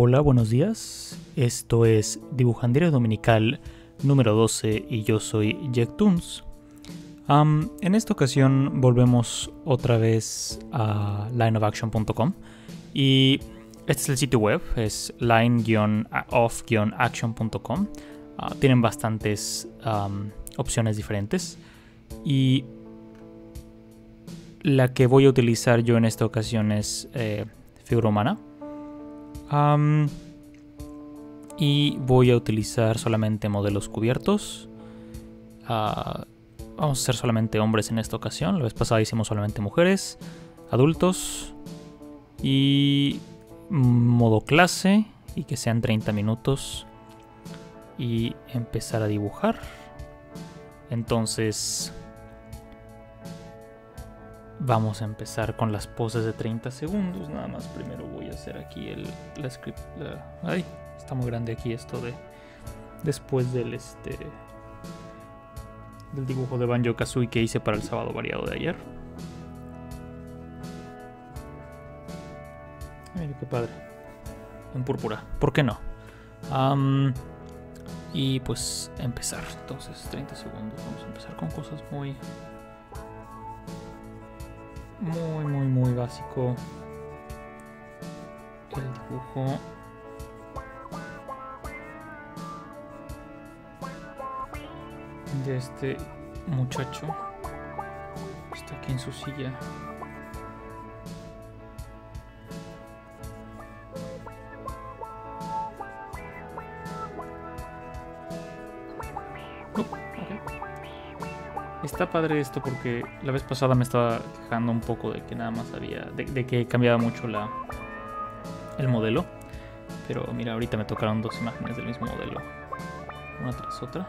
Hola, buenos días. Esto es Dibujandirio Dominical número 12 y yo soy Jack Toons. Am, en esta ocasión volvemos otra vez a lineofaction.com y este es el sitio web, es line-off-action.com. Ah, tienen bastantes opciones diferentes y la que voy a utilizar yo en esta ocasión es eh, figura humana. Y voy a utilizar solamente modelos cubiertos. Ah, vamos a hacer solamente hombres en esta ocasión. La vez pasada hicimos solamente mujeres, adultos y modo clase y que sean 30 minutos y empezar a dibujar. Entonces vamos a empezar con las poses de 30 segundos. Nada más primero voy a hacer aquí el la script. la- ay, está muy grande aquí esto de después del este del dibujo de Banjo Kazooie que hice para el sábado variado de ayer. Mira qué padre. En púrpura. ¿Por qué no? Y pues empezar. Entonces, 30 segundos. Vamos a empezar con cosas muy. Muy, muy, muy básico. El dibujo. De este muchacho. Está aquí en su silla. Oh. Está padre esto porque la vez pasada me estaba quejando un poco de que nada más había. de, que cambiaba mucho la. el modelo. Pero mira, ahorita me tocaron dos imágenes del mismo modelo. Una tras otra.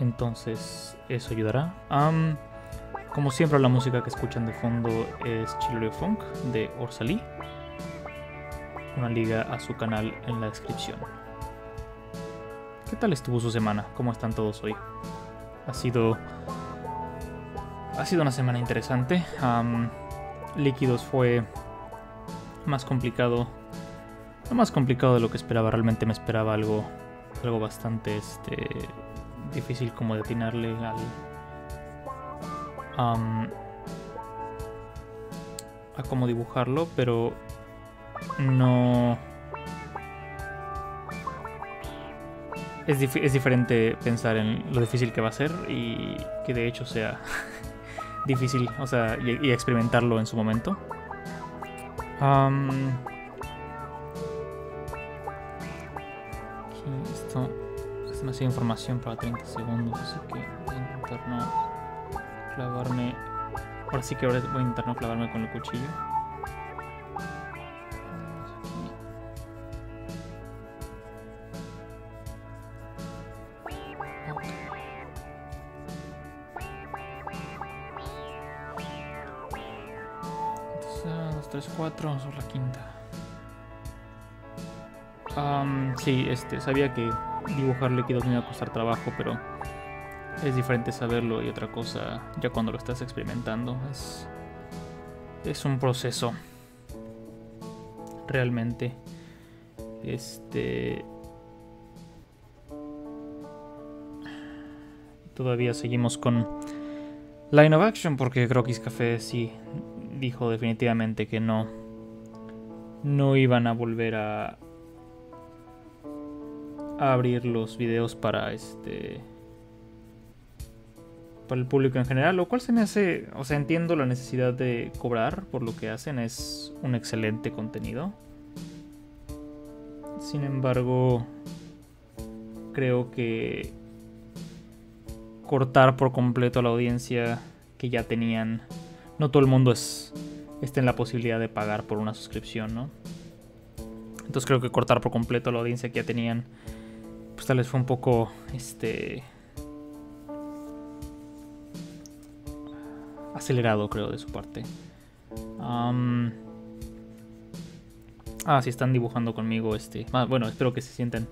Entonces, eso ayudará. Am, como siempre, la música que escuchan de fondo es Chilorio Funk de Orsalí. Una liga a su canal en la descripción. ¿Qué tal estuvo su semana? ¿Cómo están todos hoy? Ha sido. Ha sido una semana interesante. Líquidos fue más complicado. No más complicado de lo que esperaba. Realmente me esperaba algo. Algo bastante este. difícil como de atinarle al. a cómo dibujarlo, pero no. Es, es diferente pensar en lo difícil que va a ser y que de hecho sea difícil, o sea, y, experimentarlo en su momento. Aquí esto es demasiada información para 30 segundos, así que voy a intentar no clavarme. Ahora sí que ahora voy a intentar no clavarme con el cuchillo. Sí, este, sabía que dibujar líquidos me iba a costar trabajo, pero es diferente saberlo y otra cosa ya cuando lo estás experimentando. Es, es un proceso. Realmente. Este. Todavía seguimos con Line of Action porque Croquis Café sí dijo definitivamente que no. No iban a volver a. abrir los videos para este. para el público en general, lo cual se me hace. O sea, entiendo la necesidad de cobrar por lo que hacen, es un excelente contenido. Sin embargo, creo que cortar por completo a la audiencia que ya tenían. No todo el mundo es, está en la posibilidad de pagar por una suscripción, ¿no? Entonces creo que cortar por completo a la audiencia que ya tenían, pues tal vez fue un poco, este, acelerado, creo, de su parte. Ah, si están dibujando conmigo, este, ah, bueno, espero que se sientan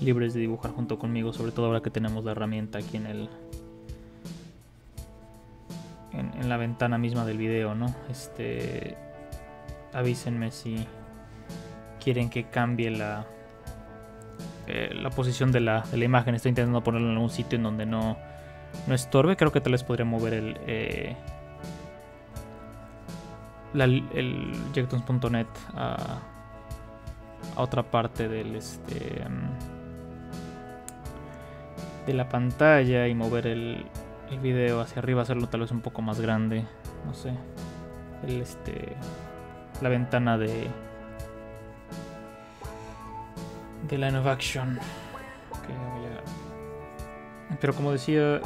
libres de dibujar junto conmigo, sobre todo ahora que tenemos la herramienta aquí en el en la ventana misma del video, ¿no? Este avísenme si quieren que cambie la, eh, la posición de la, de la, imagen. Estoy intentando ponerlo en algún sitio en donde no, no estorbe. Creo que tal vez podría mover el, eh, el Jectons.net a, a, otra parte del este de la pantalla y mover el, el video hacia arriba, hacerlo tal vez un poco más grande. No sé. El este. La ventana de. De Line of Action. Pero como decía.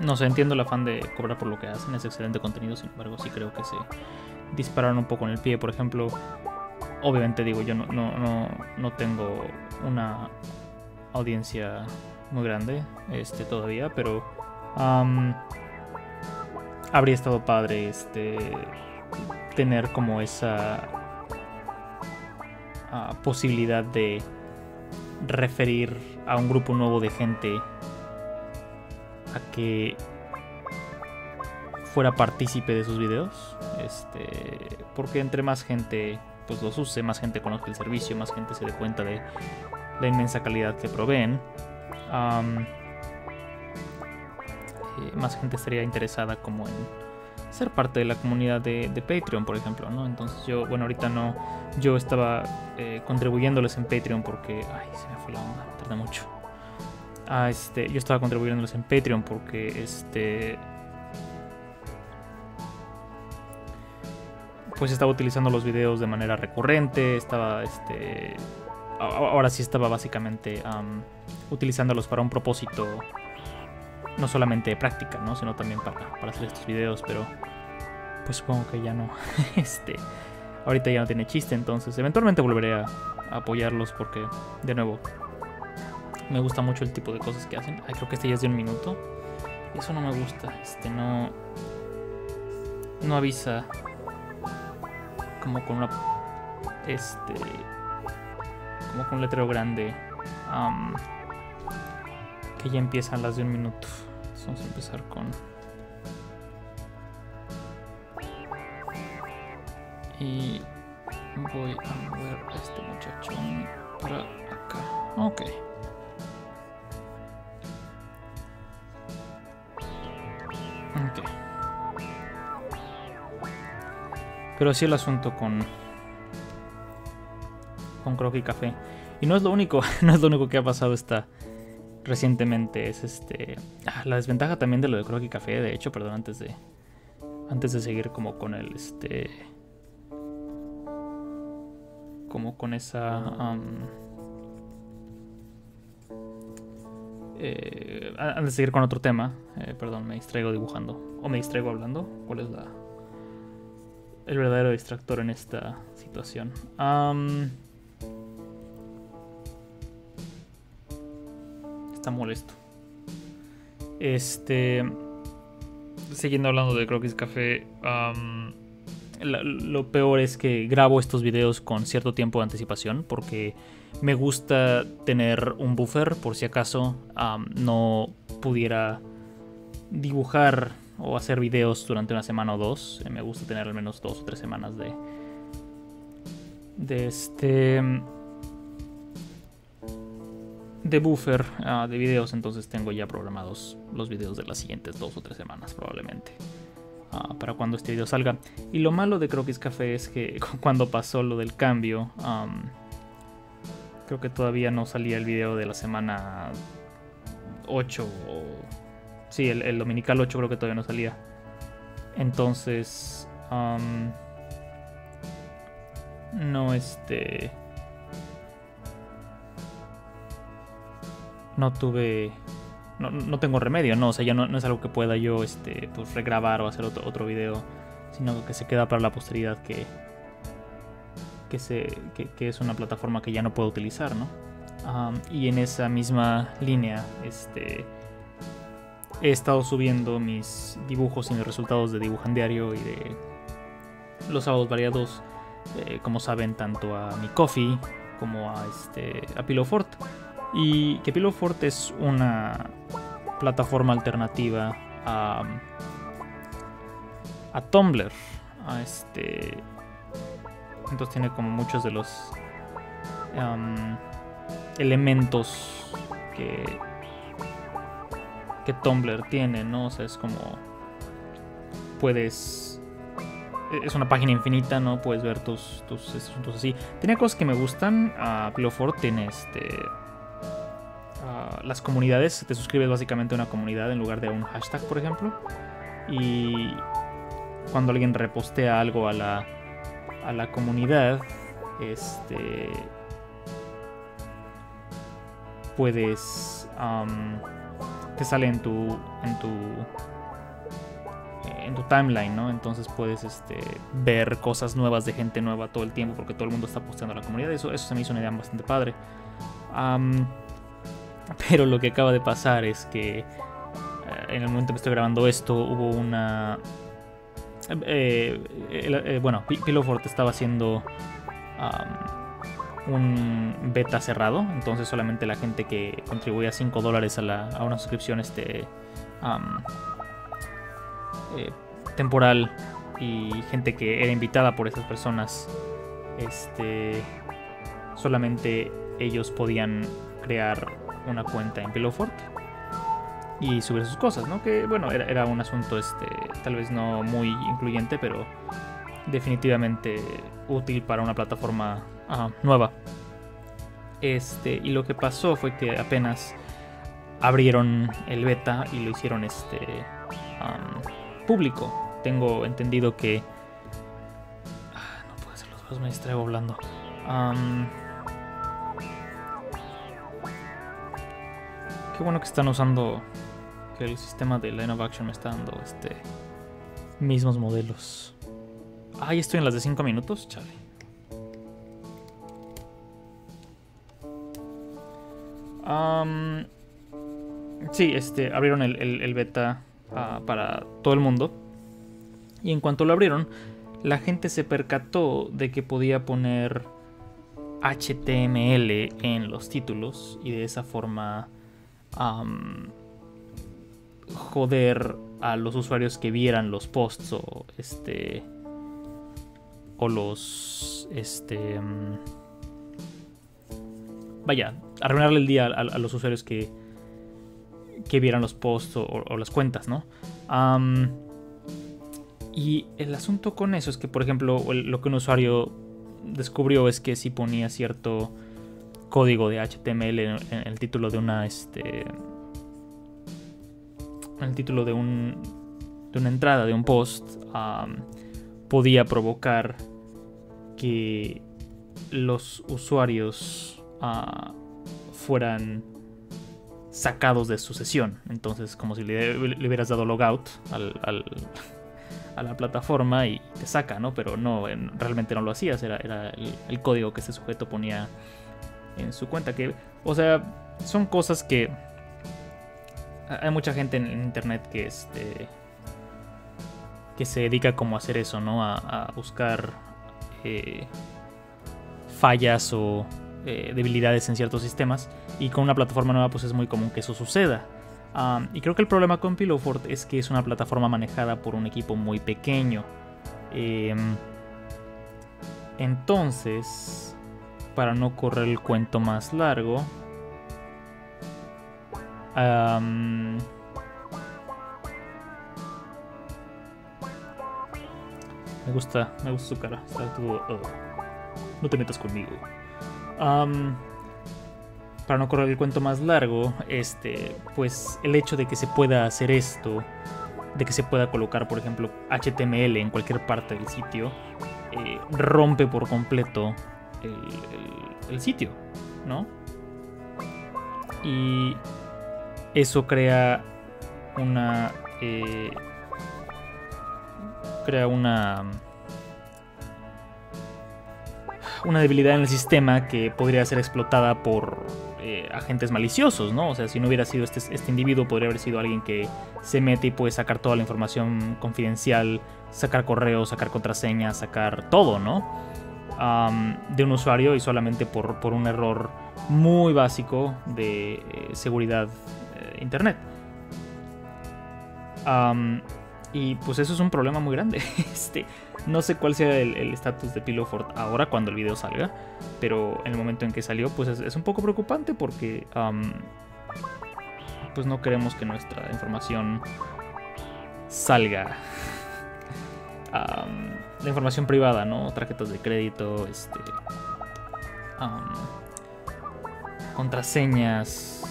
no sé, entiendo el afán de cobrar por lo que hacen. Es excelente contenido. Sin embargo, sí creo que se dispararon un poco en el pie. Por ejemplo. Obviamente digo, yo no, no, no, no tengo una audiencia muy grande este todavía, pero habría estado padre este tener como esa posibilidad de referir a un grupo nuevo de gente a que fuera partícipe de sus videos. Este porque entre más gente pues los use más gente conozca el servicio más gente se dé cuenta de la inmensa calidad que proveen eh, más gente estaría interesada como en ser parte de la comunidad de, Patreon, por ejemplo, ¿no? Entonces yo, bueno, ahorita no, yo estaba eh, contribuyéndoles en Patreon porque, ay, se me fue la onda, tardé mucho. Ah, este, yo estaba contribuyéndoles en Patreon porque, este, pues estaba utilizando los videos de manera recurrente, estaba, este, ahora sí estaba básicamente utilizándolos para un propósito no solamente de práctica, ¿no? sino también para, para hacer estos videos, pero pues supongo que ya no. este, ahorita ya no tiene chiste, entonces eventualmente volveré a, apoyarlos porque, de nuevo, me gusta mucho el tipo de cosas que hacen. Ay, creo que este ya es de un minuto. Eso no me gusta. Este no. No avisa. Como con una. Este. Como con un letrero grande que ya empiezan las de un minuto. vamos a empezar con... Y voy a mover a este muchachón para acá. Ok. Ok. Pero así el asunto con con Croc y Café. Y no es lo único, no es lo único que ha pasado esta recientemente. Es este. Ah, la desventaja también de lo de Croc y Café, de hecho, perdón, antes de. Antes de seguir como con el este. Como con esa. eh, antes de seguir con otro tema, eh, perdón, me distraigo dibujando. O me distraigo hablando. ¿Cuál es la. El verdadero distractor en esta situación? Está molesto. Este. Siguiendo hablando de Croquis Café. lo peor es que grabo estos videos con cierto tiempo de anticipación. Porque me gusta tener un buffer por si acaso no pudiera dibujar o hacer videos durante una semana o dos. Me gusta tener al menos dos o tres semanas de. De este de buffer ah, de videos, entonces tengo ya programados los videos de las siguientes dos o tres semanas probablemente. Ah, para cuando este video salga. Y lo malo de Croquis Café es que cuando pasó lo del cambio, creo que todavía no salía el video de la semana 8 o... Sí, el, dominical 8 creo que todavía no salía. Entonces... no este no tuve. No, tengo remedio, no. O sea, ya no, es algo que pueda yo este, pues, regrabar o hacer otro, otro video. Sino que se queda para la posteridad que. Que, se, que, es una plataforma que ya no puedo utilizar, ¿no? y en esa misma línea, este. He estado subiendo mis dibujos y mis resultados de dibujandiario y de los sábados variados, eh, como saben, tanto a mi Coffee como a este a Pillowfort. Y que Pillowfort es una plataforma alternativa a, a Tumblr. A este. Entonces tiene como muchos de los elementos que, que Tumblr tiene, ¿no? O sea, es como puedes es una página infinita, ¿no? Puedes ver tus, tus asuntos así. Tiene cosas que me gustan. A uh, tiene este. Las comunidades. Te suscribes básicamente a una comunidad en lugar de un hashtag, por ejemplo. Y cuando alguien repostea algo a la, a la comunidad, este. Puedes. te sale en tu. en tu en tu timeline, ¿no? Entonces puedes este, ver cosas nuevas de gente nueva todo el tiempo porque todo el mundo está posteando a la comunidad. Eso, eso se me una idea bastante padre. Pero lo que acaba de pasar es que eh, en el momento que estoy grabando esto hubo una... Eh, eh, bueno, Pillowfort estaba haciendo un beta cerrado, entonces solamente la gente que contribuía 5 dólares a, a, una suscripción este, eh, temporal y gente que era invitada por esas personas, este, solamente ellos podían crear una cuenta en Pillowfort y subir sus cosas, ¿no? Que bueno, era, un asunto este, tal vez no muy incluyente, pero definitivamente útil para una plataforma nueva. Este, y lo que pasó fue que apenas abrieron el beta y lo hicieron este público. Tengo entendido que... Ah, no puedo hacer los dos, me distraigo hablando. Bueno que están usando... Que el sistema de Line of Action me está dando este... Mismos modelos. Ah, estoy en las de 5 minutos, chale. sí, este, abrieron el beta para todo el mundo. Y en cuanto lo abrieron, la gente se percató de que podía poner HTML en los títulos y de esa forma joder a los usuarios que vieran los posts o este o los este mm, vaya arruinarle el día a los usuarios que que vieran los posts o, las cuentas, ¿no? y el asunto con eso es que, por ejemplo, lo que un usuario descubrió es que si ponía cierto código de HTML en, el título de una, este, el título de un, de una entrada de un post, podía provocar que los usuarios ah, fueran sacados de su sesión. Entonces, como si le, hubieras dado logout al, a la plataforma y te saca, ¿no? Pero no, realmente no lo hacías, era, era el, código que ese sujeto ponía en su cuenta. Que, o sea, son cosas que hay mucha gente en, internet que este que se dedica como a hacer eso, ¿no? A, buscar eh, fallas o eh, debilidades en ciertos sistemas y con una plataforma nueva pues es muy común que eso suceda. y creo que el problema con Pillowfort es que es una plataforma manejada por un equipo muy pequeño. Em, entonces, para no correr el cuento más largo, me gusta, me gusta su cara. no te metas conmigo para no correr el cuento más largo, este, pues el hecho de que se pueda hacer esto, de que se pueda colocar, por ejemplo, HTML en cualquier parte del sitio, eh, rompe por completo el, sitio, ¿no? Y eso crea una... Eh, crea una una debilidad en el sistema que podría ser explotada por eh, agentes maliciosos, ¿no? O sea, si no hubiera sido este, este, individuo, podría haber sido alguien que se mete y puede sacar toda la información confidencial, sacar correos, sacar contraseñas, sacar todo, ¿no? De un usuario y solamente por, por un error muy básico de eh, seguridad eh, internet. Y pues eso es un problema muy grande. Este, no sé cuál sea el estatus de Pillowfort ahora cuando el video salga, pero en el momento en que salió, pues es, un poco preocupante porque pues no queremos que nuestra información salga. la información privada, ¿no? Tarjetas de crédito, este, contraseñas,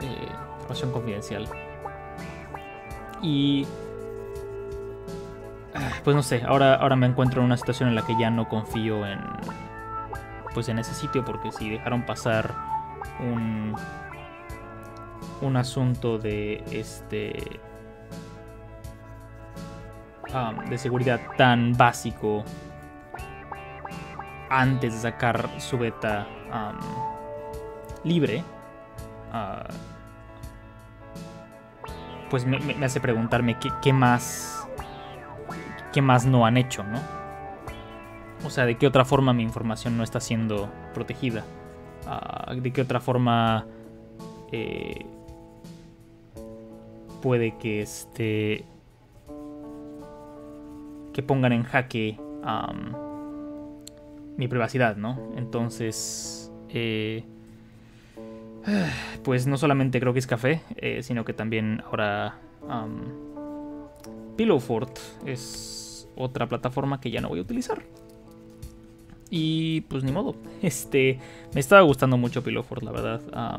eh, información confidencial. Y ah, pues no sé, ahora, ahora me encuentro en una situación en la que ya no confío en pues en ese sitio porque si dejaron pasar un un asunto de este de seguridad tan básico antes de sacar su beta libre, ah, pues me, hace preguntarme qué, más, qué más no han hecho, ¿no? O sea, de qué otra forma mi información no está siendo protegida, ah, de qué otra forma eh, puede que este que pongan en jaque mi privacidad, ¿no? Entonces, eh, pues no solamente creo que es café, eh, sino que también ahora Pillowfort es otra plataforma que ya no voy a utilizar. Y pues ni modo. Este, me estaba gustando mucho Pillowfort, la verdad.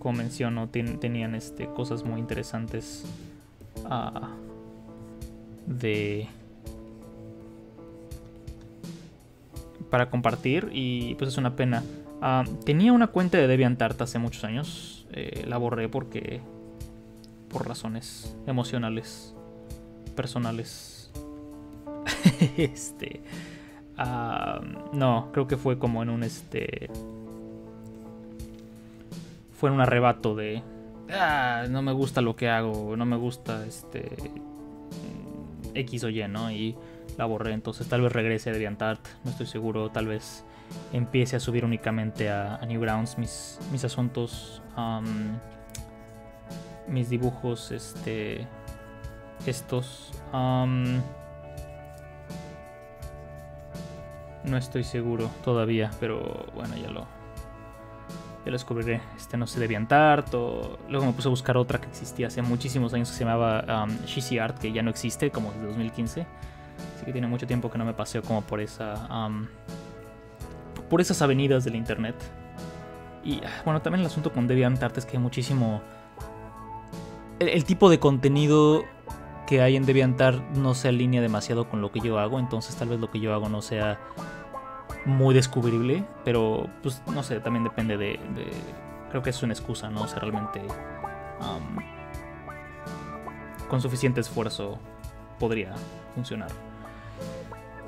como menciono, tenían este, cosas muy interesantes ah, de para compartir y pues es una pena. Ah, tenía una cuenta de DeviantArt hace muchos años. Eh, la borré porque. por razones emocionales, personales. este. Ah, no, creo que fue como en un este. Fue en un arrebato de. Ah, no me gusta lo que hago, no me gusta este. X o Y, ¿no? Y la borré, entonces tal vez regrese a DeviantArt, no estoy seguro, tal vez empiece a subir únicamente a, Newgrounds mis, mis asuntos, mis dibujos, este, estos. no estoy seguro todavía, pero bueno, ya lo, ya lo descubriré. Este no sé, DeviantArt o... Luego me puse a buscar otra que existía hace muchísimos años que se llamaba um, Art, que ya no existe, como desde 2015 que tiene mucho tiempo que no me paseo como por esa. por esas avenidas del internet. Y ah, bueno, también el asunto con DeviantArt es que hay muchísimo. El, tipo de contenido que hay en DeviantArt no se alinea demasiado con lo que yo hago, entonces tal vez lo que yo hago no sea muy descubrible, pero pues no sé, también depende de. creo que es una excusa, ¿no? O realmente. con suficiente esfuerzo podría funcionar.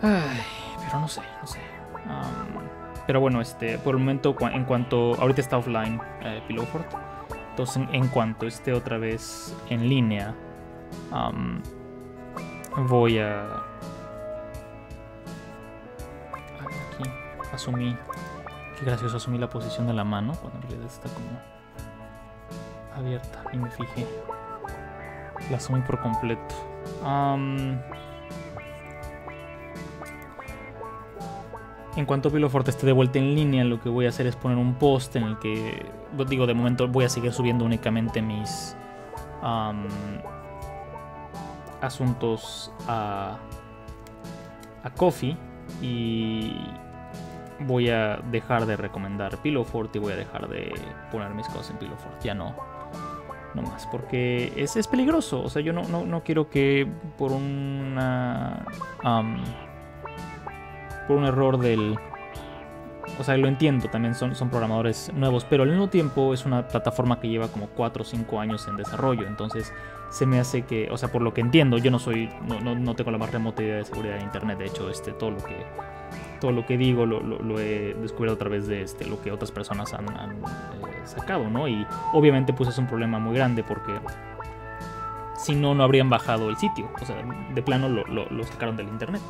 Ay, pero no sé, no sé. pero bueno, este, por el momento, en cuanto. Ahorita está offline eh, Pillowfort. Entonces, en, cuanto esté otra vez en línea, voy a. asumí. Qué gracioso, asumí la posición de la mano cuando en realidad está como abierta y me fijé. La asumí por completo. En cuanto Piloforte esté de vuelta en línea, lo que voy a hacer es poner un post en el que, digo, de momento voy a seguir subiendo únicamente mis asuntos a, a Coffee y voy a dejar de recomendar Pillowfort y voy a dejar de poner mis cosas en Pillowfort. Ya no. No más, porque es, es peligroso. O sea, yo no, no, quiero que por una por un error del... O sea, lo entiendo, también son, son programadores nuevos, pero al mismo tiempo es una plataforma que lleva como 4 o 5 años en desarrollo, entonces se me hace que, o sea, por lo que entiendo, yo no soy, no, no, tengo la más remota idea de seguridad de Internet, de hecho, este, todo lo que, todo lo que digo lo, he descubierto a través de este, lo que otras personas han, eh, sacado, ¿no? Y obviamente pues es un problema muy grande porque si no, no habrían bajado el sitio, o sea, de plano lo, sacaron del Internet.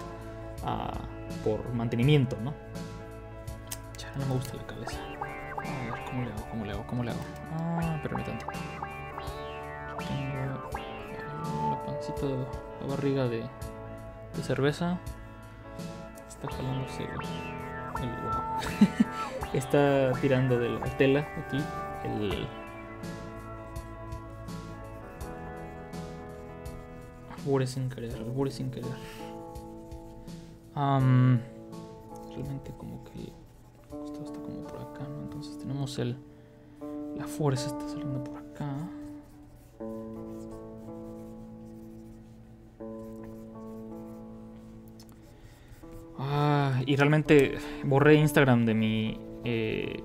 Ah, por mantenimiento, ¿no? Ya, no me gusta la cabeza. A ver, ¿cómo le hago? ¿Cómo le hago? ¿Cómo le hago? Ah, pero tantito. Tengo la necesito la barriga de, de cerveza. Está jalándose el, el wow. Está tirando de la tela aquí el albures sin querer, albures sin querer. Am, realmente como que esto está como por acá, ¿no? Entonces tenemos el la fuerza está saliendo por acá. Y realmente borré Instagram de mi eh,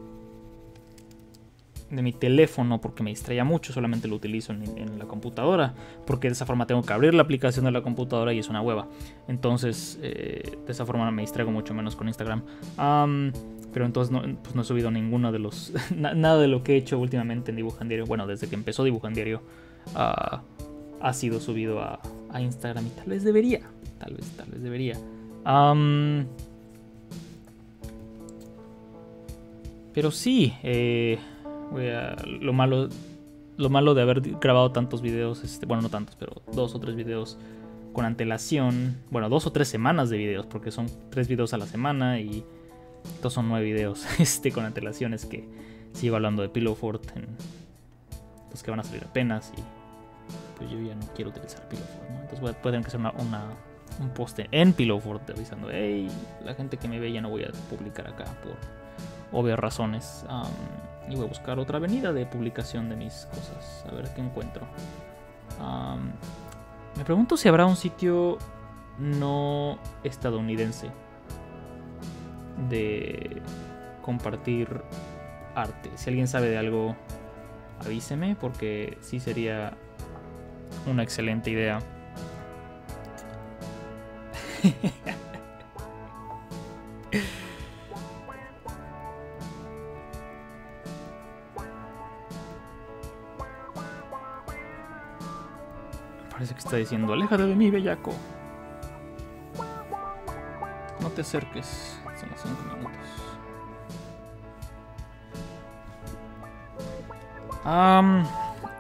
de mi teléfono porque me distraía mucho, solamente lo utilizo en, la computadora, porque de esa forma tengo que abrir la aplicación de la computadora y es una hueva. Entonces, eh, de esa forma me distraigo mucho menos con Instagram. Am, pero entonces no, pues no he subido ninguno de los. na- nada de lo que he hecho últimamente en Dibujan Diario. Bueno, desde que empezó Dibujan Diario. ah, ha sido subido a, a Instagram y tal vez debería. Tal vez, tal vez debería. Pero sí, eh, a- lo malo. Lo malo de haber grabado tantos videos, este, bueno, no tantos, pero dos o tres videos con antelación. Bueno, dos o tres semanas de videos, porque son tres videos a la semana y estos son nueve videos este, con antelaciones que sigo hablando de Pillow Fort en los que van a salir apenas y pues yo ya no quiero utilizar Pillow Fort, ¿no? Entonces voy a, tener que hacer una, un post en Pillow Fort avisando, hey, la gente que me ve ya no voy a publicar acá por obvias razones. am, y voy a buscar otra avenida de publicación de mis cosas, a ver qué encuentro. Me pregunto si habrá un sitio no estadounidense de compartir arte. Si alguien sabe de algo, avíseme porque sí sería una excelente idea. está diciendo, aléjate de mí, bellaco. No te acerques. Son los 5 minutos. Am,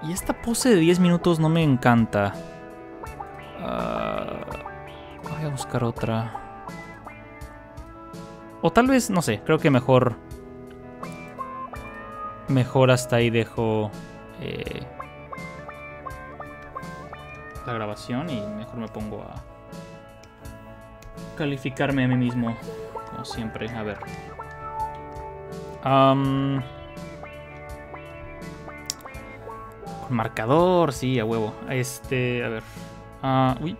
y esta pose de 10 minutos no me encanta. Ah, voy a buscar otra. O tal vez, no sé, creo que mejor. Mejor hasta ahí dejo eh, la grabación y mejor me pongo a calificarme a mí mismo, como siempre. A ver. Con marcador, sí, a huevo. Este, a ver. Ah, uy.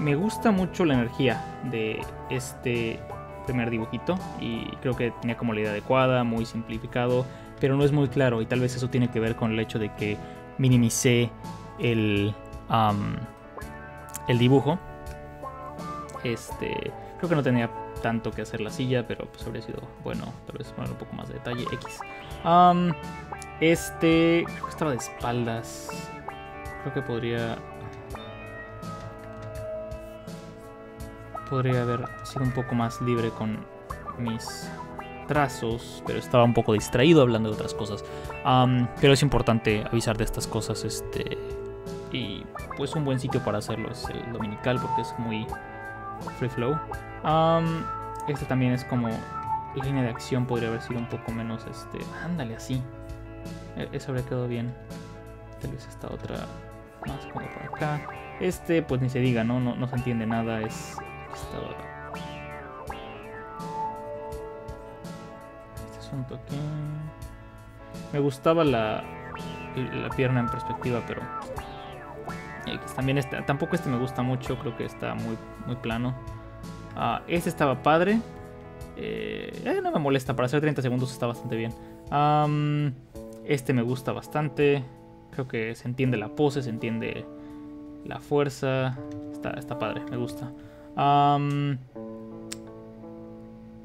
Me gusta mucho la energía de este primer dibujito y creo que tenía como la idea adecuada, muy simplificado, pero no es muy claro y tal vez eso tiene que ver con el hecho de que minimicé el, am, el dibujo. Este, creo que no tenía tanto que hacer la silla, pero pues habría sido bueno, tal vez poner un poco más de detalle X. Am, este, creo que estaba de espaldas. Creo que podría podría haber sido un poco más libre con mis trazos, pero estaba un poco distraído hablando de otras cosas. Am, pero es importante avisar de estas cosas, este pues un buen sitio para hacerlo es el dominical porque es muy free flow. Este también es como línea de acción podría haber sido un poco menos, este, ándale así. E- Eso habría quedado bien. Tal vez esta otra más como por acá. Este, pues ni se diga, ¿no? No, no se entiende nada. Es. Estaba. Este asunto aquí. Me gustaba la. La pierna en perspectiva, pero. También está. Tampoco este me gusta mucho. Creo que está muy, muy plano. Ah, este estaba padre. Eh, eh, no me molesta. Para hacer 30 segundos está bastante bien. Este me gusta bastante. Creo que se entiende la pose, se entiende la fuerza. Está, está padre, me gusta.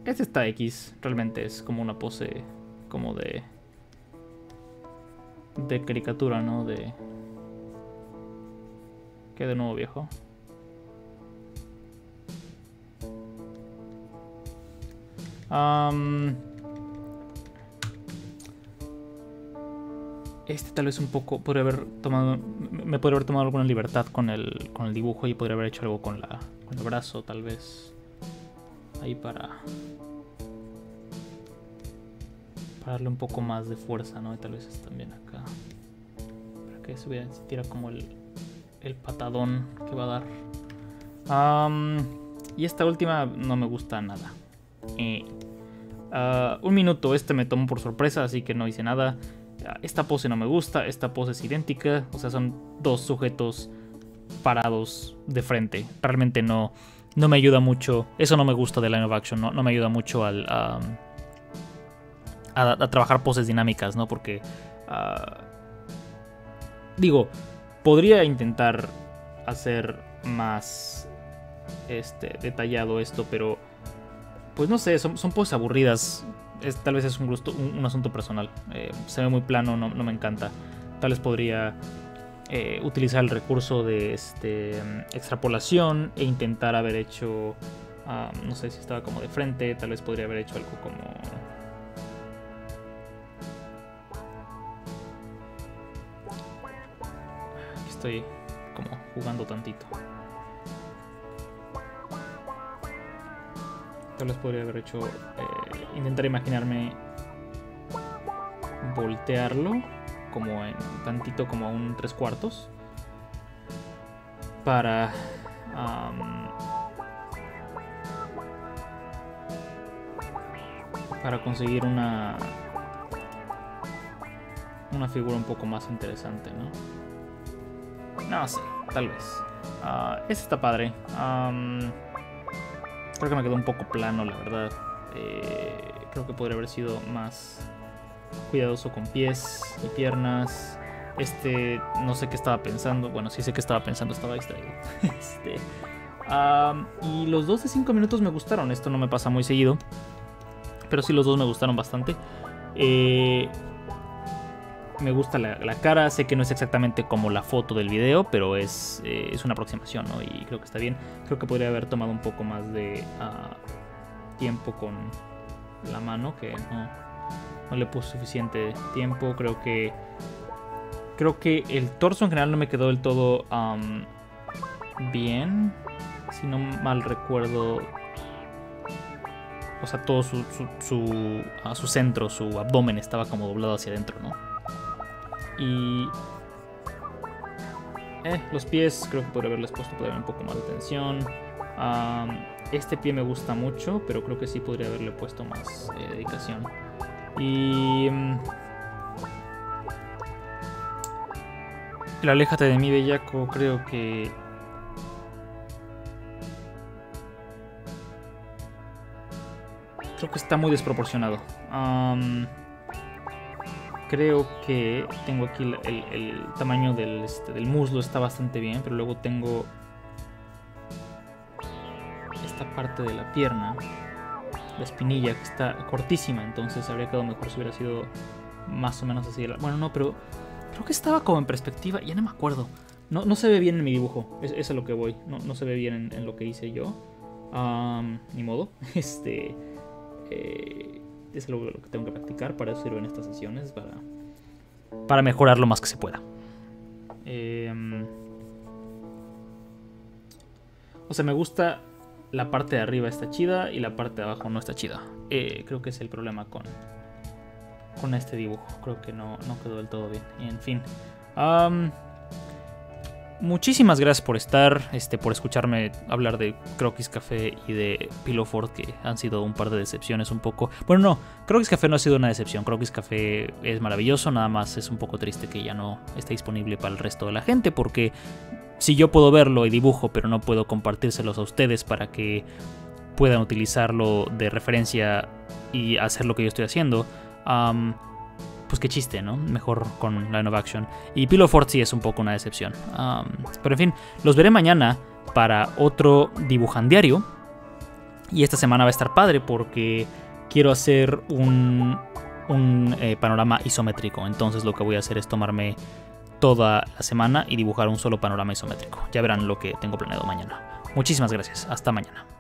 Este está X. Realmente es como una pose como de... De caricatura, ¿no? De... ¿Qué de nuevo, viejo? Este tal vez un poco podría haber tomado. Me podría haber tomado alguna libertad con el, con el dibujo y podría haber hecho algo con, la, con el brazo, tal vez. Ahí para. Para darle un poco más de fuerza, ¿no? Y tal vez también acá. Para que se sintiera como el, el patadón que va a dar. y esta última no me gusta nada. Eh, ah, un minuto, este me tomó por sorpresa, así que no hice nada. Ah, esta pose no me gusta, esta pose es idéntica, o sea, son dos sujetos parados de frente. Realmente no, no me ayuda mucho, eso no me gusta de Line of Action, no, no me ayuda mucho al, a, trabajar poses dinámicas, ¿no? Porque, ah, digo, podría intentar hacer más este, detallado esto, pero pues no sé, son, poses aburridas tal vez es un, gusto, un, asunto personal. Eh, se ve muy plano, no, me encanta. Tal vez podría eh, utilizar el recurso de este, extrapolación e intentar haber hecho, ah, no sé si estaba como de frente, tal vez podría haber hecho algo como... estoy como jugando tantito. Tal vez podría haber hecho. Eh, intentar imaginarme. Voltearlo. Como en. Tantito como un tres cuartos. Para. para conseguir una. Una figura un poco más interesante, ¿no? No sé, tal vez. Uh, este está padre. Creo que me quedó un poco plano, la verdad. Eh, creo que podría haber sido más cuidadoso con pies y piernas. Este, no sé qué estaba pensando. Bueno, sí sé qué estaba pensando, estaba distraído. este, y los dos de 5 minutos me gustaron. Esto no me pasa muy seguido. Pero sí, los dos me gustaron bastante. Eh, me gusta la, cara, sé que no es exactamente como la foto del video, pero es, eh, es una aproximación, ¿no? Y creo que está bien. Creo que podría haber tomado un poco más de ah, tiempo con la mano, que no, no le puse suficiente tiempo. Creo que creo que el torso en general no me quedó del todo bien. Si no mal recuerdo. O sea, todo su, su, su, ah, su centro, su abdomen estaba como doblado hacia adentro, ¿no? Y... Eh, los pies creo que podría haberles puesto un poco más de atención. este pie me gusta mucho, pero creo que sí podría haberle puesto más eh, dedicación. Y... Mm, el aléjate de mí, bellaco, creo que... Creo que está muy desproporcionado. Creo que tengo aquí el, tamaño este, del, muslo está bastante bien, pero luego tengo esta parte de la pierna, la espinilla, que está cortísima, entonces habría quedado mejor si hubiera sido más o menos así. Bueno, no, pero creo que estaba como en perspectiva, ya no me acuerdo. No, no se ve bien en mi dibujo, es, es a lo que voy, no, no se ve bien en, lo que hice yo. ni modo, este... Eh, es lo, que tengo que practicar, para eso sirven estas sesiones, para, para mejorar lo más que se pueda. Em, o sea, me gusta la parte de arriba está chida y la parte de abajo no está chida. Eh, creo que es el problema con, con este dibujo. Creo que no, no quedó del todo bien. Y en fin muchísimas gracias por estar, este, por escucharme hablar de Croquis Café y de Pillowford, que han sido un par de decepciones un poco. Bueno, no, Croquis Café no ha sido una decepción. Croquis Café es maravilloso, nada más es un poco triste que ya no esté disponible para el resto de la gente, porque si yo puedo verlo y dibujo, pero no puedo compartírselos a ustedes para que puedan utilizarlo de referencia y hacer lo que yo estoy haciendo pues qué chiste, ¿no? Mejor con Line of Action. Y Pillow Fort sí es un poco una decepción. pero en fin, los veré mañana para otro dibujandiario. Y esta semana va a estar padre porque quiero hacer un, un eh, panorama isométrico. Entonces lo que voy a hacer es tomarme toda la semana y dibujar un solo panorama isométrico. Ya verán lo que tengo planeado mañana. Muchísimas gracias. Hasta mañana.